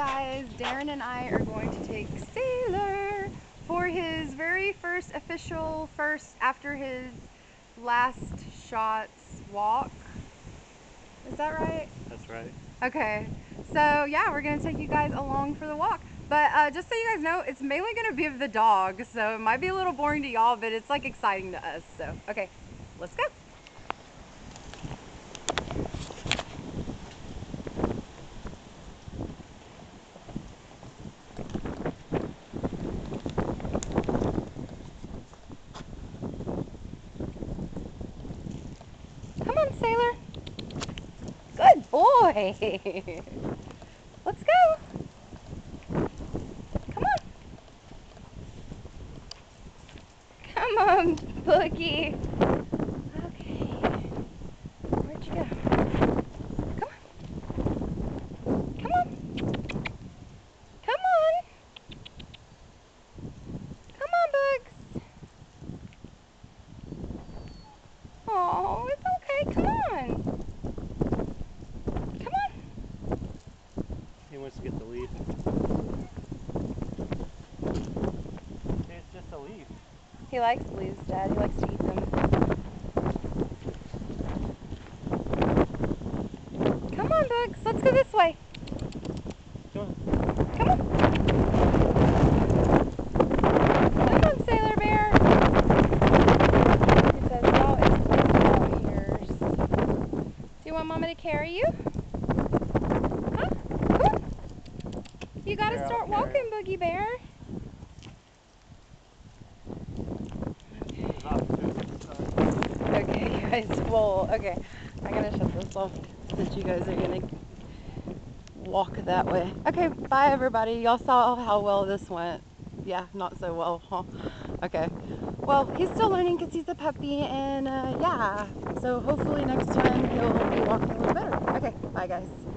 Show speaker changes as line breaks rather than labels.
guys, Darren and I are going to take Sailor for his very first official first after his last shots walk. Is that right?
That's right.
Okay, so yeah, we're gonna take you guys along for the walk. But uh, just so you guys know, it's mainly gonna be of the dog, so it might be a little boring to y'all, but it's like exciting to us. So, okay, let's go. Come on, Sailor. Good boy. Let's go. Come on. Come on, Boogie. Okay. Where'd you go? Come on. Come on. Come on. Come on, Bugs. Oh, it's okay. Come on. Come on.
He wants to get the leaf. Hey, it's just a leaf.
He likes leaves, Dad. He likes to eat them. Come on, Bugs. Let's go this way.
Come on.
Come on. Come on, Sailor Bear. He says, no, it's, it's. Do you want Mama to carry you? Huh? Huh? You gotta start walking, Boogie Bear.
He's off to a start.
Okay, you guys. Well, okay. I'm gonna shut this off since you guys are gonna walk that way. Okay, bye everybody. Y'all saw how well this went. Yeah, not so well, huh? Okay. Well, he's still learning because he's a puppy, and uh, yeah. So hopefully next time he'll be walking a little better. Okay, bye guys.